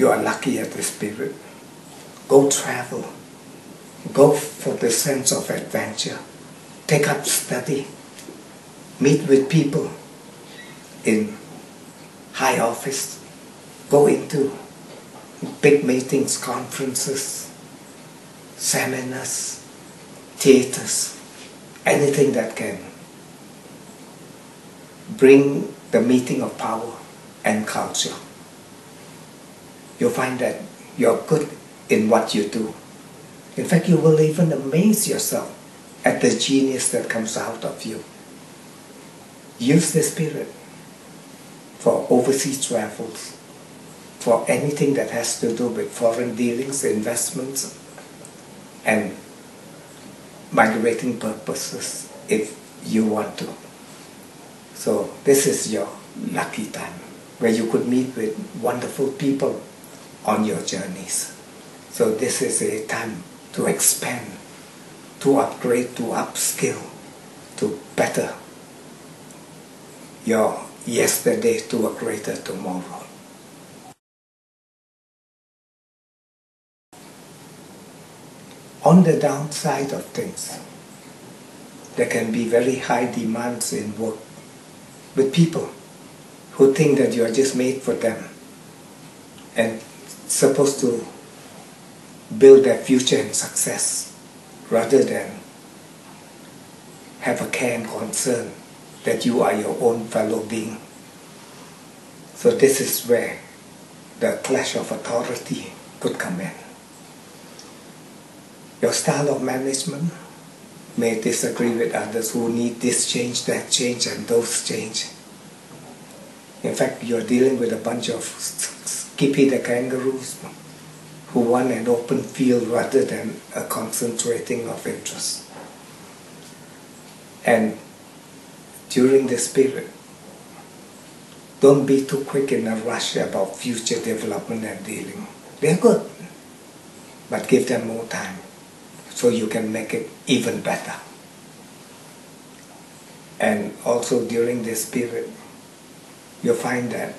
you are lucky at this period. Go travel. Go for the sense of adventure. Take up study. Meet with people in high office. Go into big meetings, conferences, seminars, theaters, anything that can bring the meeting of power and culture. You'll find that you're good in what you do. In fact, you will even amaze yourself at the genius that comes out of you. Use the spirit for overseas travels, for anything that has to do with foreign dealings, investments, and migrating purposes if you want to. So this is your lucky time where you could meet with wonderful people on your journeys. So this is a time to expand, to upgrade, to upskill, to better your yesterday to a greater tomorrow. On the downside of things, there can be very high demands in work with people who think that you are just made for them and supposed to build their future and success rather than have a care and concern that you are your own fellow being. So this is where the clash of authority could come in. Your style of management may disagree with others who need this change, that change, and those change. In fact, you're dealing with a bunch of Skippy the kangaroos who want an open field rather than a concentrating of interest. And during this period, don't be too quick in a rush about future development and dealing. They're good, but give them more time so you can make it even better. And also during this period, you'll find that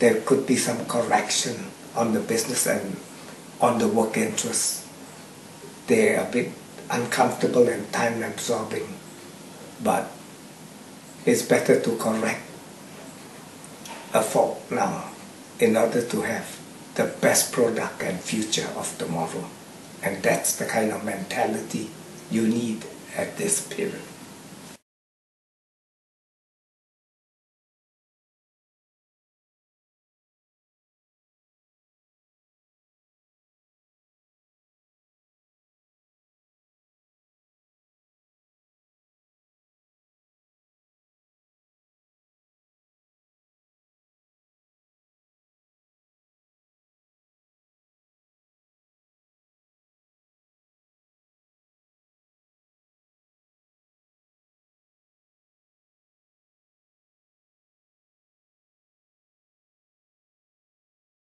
there could be some correction on the business and on the work interests. They're a bit uncomfortable and time absorbing, but it's better to correct a fault now in order to have the best product and future of tomorrow. And that's the kind of mentality you need at this period.